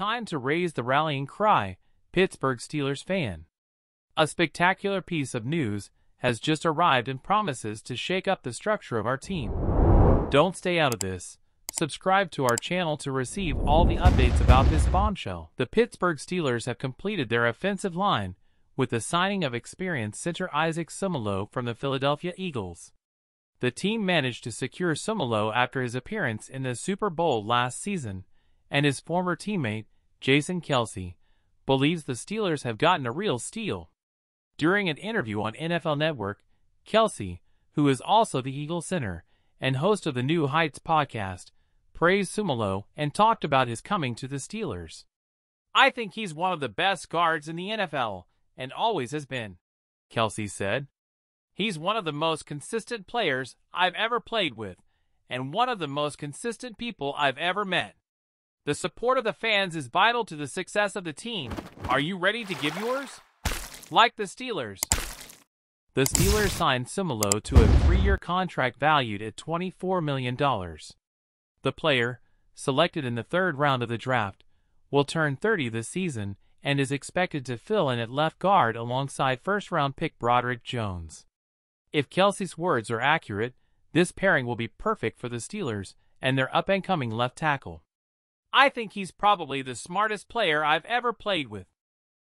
time to raise the rallying cry, Pittsburgh Steelers fan. A spectacular piece of news has just arrived and promises to shake up the structure of our team. Don't stay out of this. Subscribe to our channel to receive all the updates about this bombshell. The Pittsburgh Steelers have completed their offensive line with the signing of experienced center Isaac Seumalo from the Philadelphia Eagles. The team managed to secure Seumalo after his appearance in the Super Bowl last season, and his former teammate, Jason Kelce, believes the Steelers have gotten a real steal. During an interview on NFL Network, Kelce, who is also the Eagles center and host of the New Heights podcast, praised Seumalo and talked about his coming to the Steelers. I think he's one of the best guards in the NFL and always has been, Kelce said. He's one of the most consistent players I've ever played with and one of the most consistent people I've ever met. The support of the fans is vital to the success of the team. Are you ready to give yours? Like the Steelers. The Steelers signed Seumalo to a three-year contract valued at $24 million. The player, selected in the third round of the draft, will turn 30 this season and is expected to fill in at left guard alongside first-round pick Broderick Jones. If Kelce's words are accurate, this pairing will be perfect for the Steelers and their up-and-coming left tackle. I think he's probably the smartest player I've ever played with.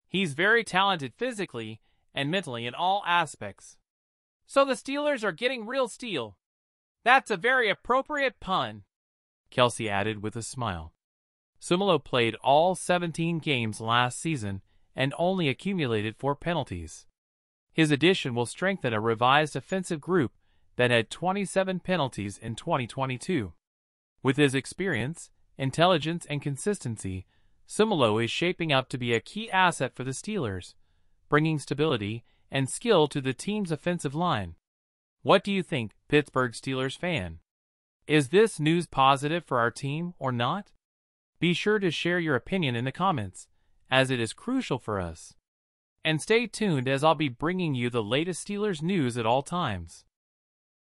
He's very talented physically and mentally in all aspects. So the Steelers are getting real steel. That's a very appropriate pun. Kelce added with a smile. Seumalo played all 17 games last season and only accumulated four penalties. His addition will strengthen a revised offensive group that had 27 penalties in 2022. With his experience, intelligence, and consistency, Seumalo is shaping up to be a key asset for the Steelers, bringing stability and skill to the team's offensive line. What do you think, Pittsburgh Steelers fan? Is this news positive for our team or not? Be sure to share your opinion in the comments, as it is crucial for us. And stay tuned as I'll be bringing you the latest Steelers news at all times.